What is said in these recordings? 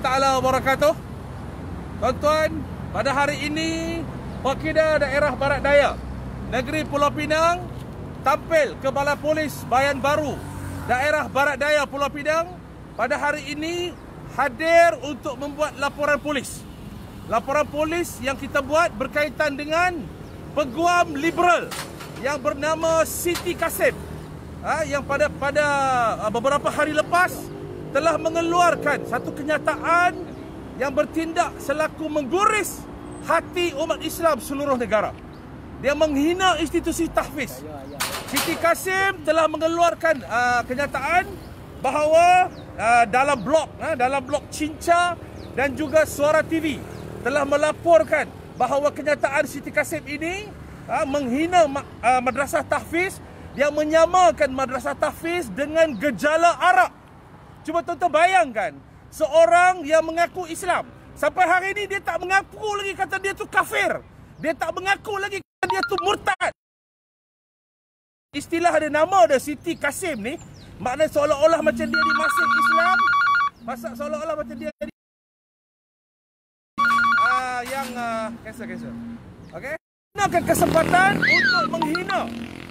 Ta'ala wabarakatuh. Tuan-tuan, pada hari ini Pakida daerah Barat Daya Negeri Pulau Pinang Tampil ke Balai Polis Bayan Baru Daerah Barat Daya Pulau Pinang Pada hari ini Hadir untuk membuat laporan polis. Laporan polis yang kita buat berkaitan dengan Peguam liberal Yang bernama Siti Kasim ha, Yang pada pada ah, beberapa hari lepas telah mengeluarkan satu kenyataan yang bertindak selaku mengguris hati umat Islam seluruh negara. Dia menghina institusi tahfiz. Siti Kasim telah mengeluarkan uh, kenyataan bahawa uh, dalam blog uh, dalam blog Cinca dan juga Suara TV telah melaporkan bahawa kenyataan Siti Kasim ini uh, menghina uh, madrasah tahfiz yang menyamakan madrasah tahfiz dengan gejala Arab Cuba tuan-tuan bayangkan Seorang yang mengaku Islam Sampai hari ini dia tak mengaku lagi kata dia tu kafir. Dia tak mengaku lagi kata dia tu murtad. Istilah ada nama ada Siti Kasim ni Maknanya seolah-olah macam dia di masjid Islam. Masak seolah-olah macam dia di uh, Yang uh, cancel cancel. Okay? Gunakan kesempatan untuk menghina.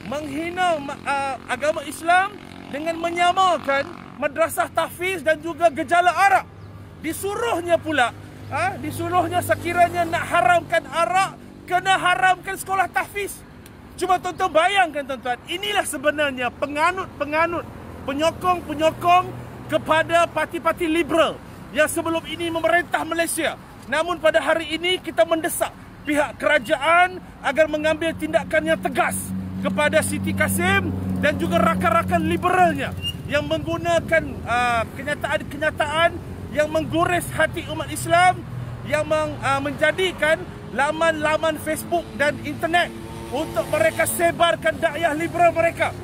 Menghina uh, agama Islam Dengan menyamakan madrasah tahfiz dan juga gejala arak. Disuruhnya pula, ha, disuruhnya sekiranya nak haramkan arak, kena haramkan sekolah tahfiz. Cuba tuan-tuan bayangkan tuan-tuan, inilah sebenarnya penganut-penganut, penyokong-penyokong kepada parti-parti liberal yang sebelum ini memerintah Malaysia. Namun pada hari ini kita mendesak pihak kerajaan agar mengambil tindakan yang tegas kepada Siti Kasim dan juga rakan-rakan liberalnya yang menggunakan uh, kenyataan-kenyataan yang mengguris hati umat Islam yang meng, uh, menjadikan laman-laman Facebook dan internet untuk mereka sebarkan dakwah liberal mereka.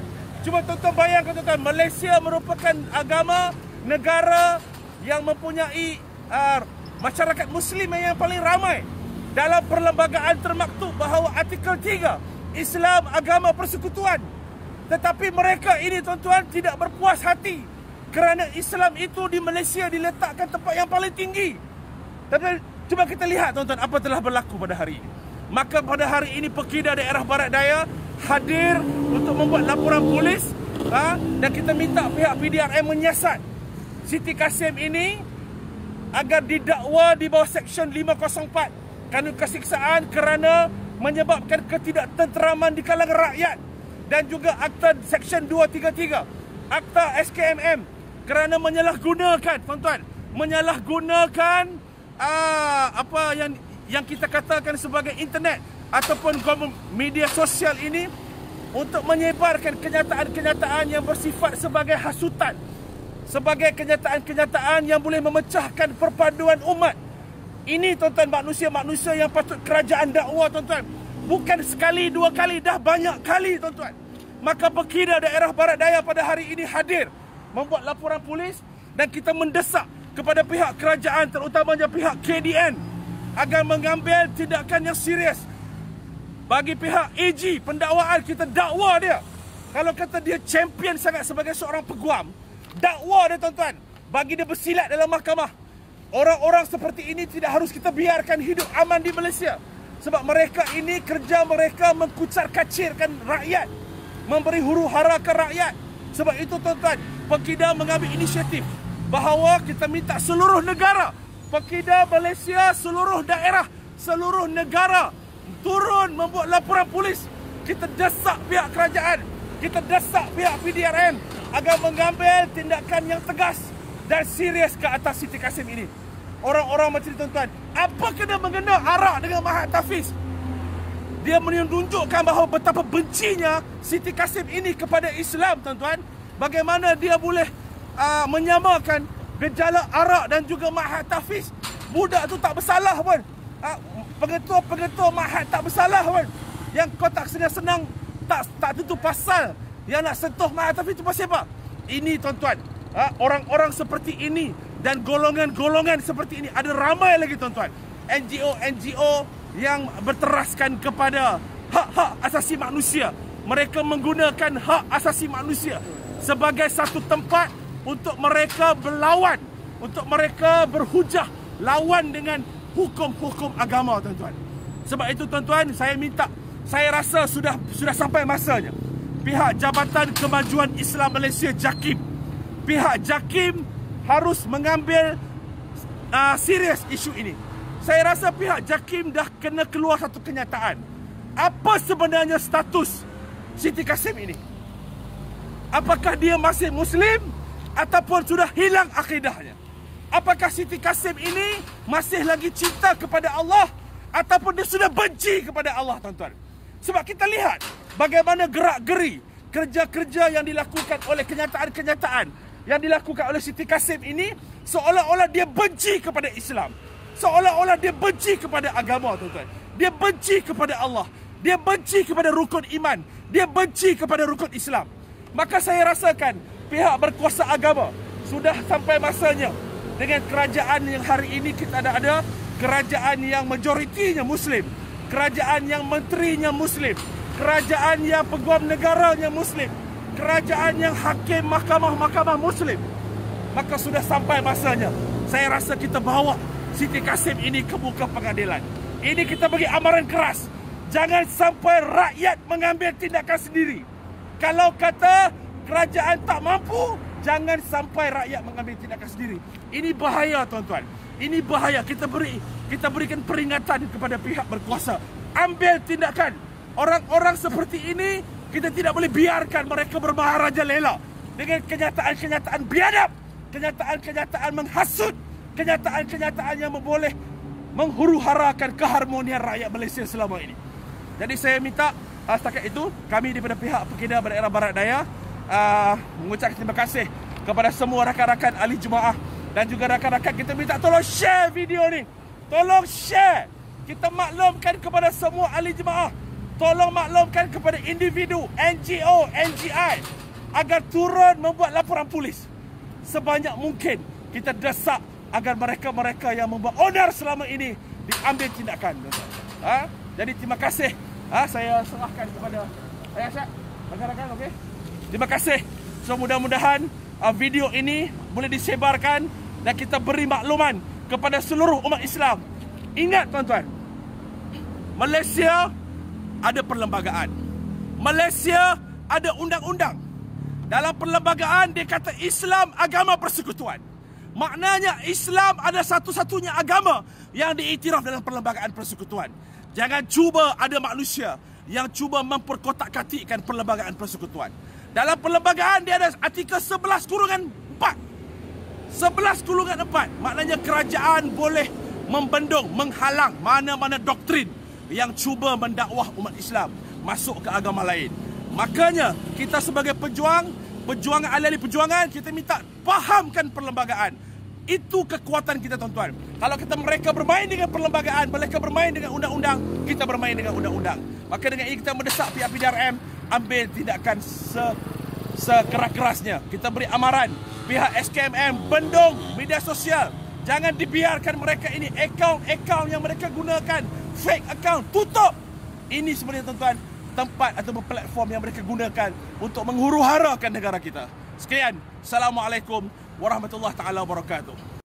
Cuba tuan-tuan bayangkan tuan-tuan, Malaysia merupakan agama negara yang mempunyai uh, masyarakat muslim yang paling ramai dalam perlembagaan termaktub bahawa artikel 3 Islam agama persekutuan tetapi mereka ini tuan-tuan tidak berpuas hati kerana Islam itu di Malaysia diletakkan tempat yang paling tinggi. Tapi cuba kita lihat tuan-tuan apa telah berlaku pada hari ini. Maka pada hari ini Pekida daerah Barat Daya hadir untuk membuat laporan polis ha? dan kita minta pihak PDRM menyiasat Siti Kasim ini agar didakwa di bawah Seksyen 504 kanun kesiksaan kerana menyebabkan ketidaktenteraman di kalangan rakyat dan juga akta Seksyen 233 akta SKMM kerana menyalahgunakan tuan-tuan menyalahgunakan uh, apa yang yang kita katakan sebagai internet ataupun media sosial ini untuk menyebarkan kenyataan-kenyataan yang bersifat sebagai hasutan sebagai kenyataan-kenyataan yang boleh memecahkan perpaduan umat. Ini tuan-tuan manusia-manusia yang patut kerajaan dakwa tuan-tuan Bukan sekali, dua kali, dah banyak kali tuan-tuan. Maka Pekida daerah Barat Daya pada hari ini hadir membuat laporan polis dan kita mendesak kepada pihak kerajaan terutamanya pihak KDN agar mengambil tindakan yang serius. Bagi pihak AG pendakwaan kita dakwa dia. Kalau kata dia champion sangat sebagai seorang peguam dakwa dia tuan-tuan. Bagi dia bersilat dalam mahkamah. Orang-orang seperti ini tidak harus kita biarkan hidup aman di Malaysia sebab mereka ini kerja mereka mengkucar kacirkan rakyat. Memberi huru hara ke rakyat. Sebab itu tuan-tuan, Pekida mengambil inisiatif bahawa kita minta seluruh negara, Pekida Malaysia, seluruh daerah, seluruh negara turun membuat laporan polis. Kita desak pihak kerajaan, kita desak pihak PDRM agar mengambil tindakan yang tegas dan serius ke atas Siti Kasim ini orang-orang macam ni tuan-tuan. Apa kena mengena arak dengan Mahat Tafiz? Dia menunjukkan bahawa betapa bencinya Siti Kasim ini kepada Islam tuan-tuan. Bagaimana dia boleh uh, menyamakan gejala arak dan juga Mahat Tafiz. Budak tu tak bersalah pun. Uh, pengetua-pengetua Mahat tak bersalah pun. Yang kau tak senang-senang tak tak tentu pasal yang nak sentuh Mahat Tafiz tu pasal apa? Ini tuan-tuan, uh, orang-orang seperti ini dan golongan-golongan seperti ini ada ramai lagi tuan-tuan. NGO-NGO yang berteraskan kepada hak-hak asasi manusia. Mereka menggunakan hak asasi manusia sebagai satu tempat untuk mereka berlawan untuk mereka berhujah lawan dengan hukum-hukum agama tuan-tuan. Sebab itu tuan-tuan saya minta saya rasa sudah sudah sampai masanya. Pihak Jabatan Kemajuan Islam Malaysia JAKIM. Pihak JAKIM harus mengambil uh, serius isu ini. Saya rasa pihak JAKIM dah kena keluar satu kenyataan. Apa sebenarnya status Siti Kasim ini? Apakah dia masih Muslim ataupun sudah hilang akidahnya? Apakah Siti Kasim ini masih lagi cinta kepada Allah ataupun dia sudah benci kepada Allah, tuan-tuan? Sebab kita lihat bagaimana gerak-geri kerja-kerja yang dilakukan oleh kenyataan-kenyataan yang dilakukan oleh Siti Kasim ini seolah-olah dia benci kepada Islam. Seolah-olah dia benci kepada agama, tuan-tuan. Dia benci kepada Allah. Dia benci kepada rukun iman. Dia benci kepada rukun Islam. Maka saya rasakan pihak berkuasa agama sudah sampai masanya dengan kerajaan yang hari ini kita ada ada kerajaan yang majoritinya muslim kerajaan yang menterinya muslim kerajaan yang peguam negaranya muslim kerajaan yang hakim mahkamah-mahkamah muslim maka sudah sampai masanya saya rasa kita bawa Siti Kasim ini ke muka pengadilan ini kita bagi amaran keras jangan sampai rakyat mengambil tindakan sendiri kalau kata kerajaan tak mampu Jangan sampai rakyat mengambil tindakan sendiri. Ini bahaya tuan-tuan. Ini bahaya. Kita beri kita berikan peringatan kepada pihak berkuasa. Ambil tindakan. Orang-orang seperti ini kita tidak boleh biarkan mereka bermaharaja lela dengan kenyataan-kenyataan biadab, kenyataan-kenyataan menghasut, kenyataan-kenyataan yang boleh menghuru-harakan keharmonian rakyat Malaysia selama ini. Jadi saya minta setakat itu kami daripada pihak Pekedah Daerah Barat Daya uh, mengucapkan terima kasih kepada semua rakan-rakan ahli jemaah dan juga rakan-rakan kita minta tolong share video ni. Tolong share. Kita maklumkan kepada semua ahli jemaah. Tolong maklumkan kepada individu, NGO, NGI agar turun membuat laporan polis. Sebanyak mungkin kita desak agar mereka-mereka yang membuat onar selama ini diambil tindakan. Ha? Jadi terima kasih. Ha? Saya serahkan kepada Ayah Syed. Rakan-rakan, okey? Terima kasih. So mudah-mudahan uh, video ini boleh disebarkan dan kita beri makluman kepada seluruh umat Islam. Ingat tuan-tuan. Malaysia ada perlembagaan. Malaysia ada undang-undang. Dalam perlembagaan dia kata Islam agama persekutuan. Maknanya Islam ada satu-satunya agama yang diiktiraf dalam perlembagaan persekutuan. Jangan cuba ada manusia yang cuba memperkotak-katikkan perlembagaan persekutuan. Dalam perlembagaan dia ada artikel 11 kurungan 4. 11 kurungan 4. Maknanya kerajaan boleh membendung, menghalang mana-mana doktrin yang cuba mendakwah umat Islam masuk ke agama lain. Makanya kita sebagai pejuang, pejuang ahli perjuangan, kita minta fahamkan perlembagaan. Itu kekuatan kita tuan-tuan. Kalau kita mereka bermain dengan perlembagaan, mereka bermain dengan undang-undang, kita bermain dengan undang-undang. Maka dengan ini kita mendesak pihak PDRM ambil tindakan se sekeras-kerasnya. Kita beri amaran pihak SKMM bendung media sosial. Jangan dibiarkan mereka ini akaun-akaun yang mereka gunakan fake account tutup. Ini sebenarnya tuan-tuan tempat atau platform yang mereka gunakan untuk menghuru-harakan negara kita. Sekian. Assalamualaikum warahmatullahi taala wabarakatuh.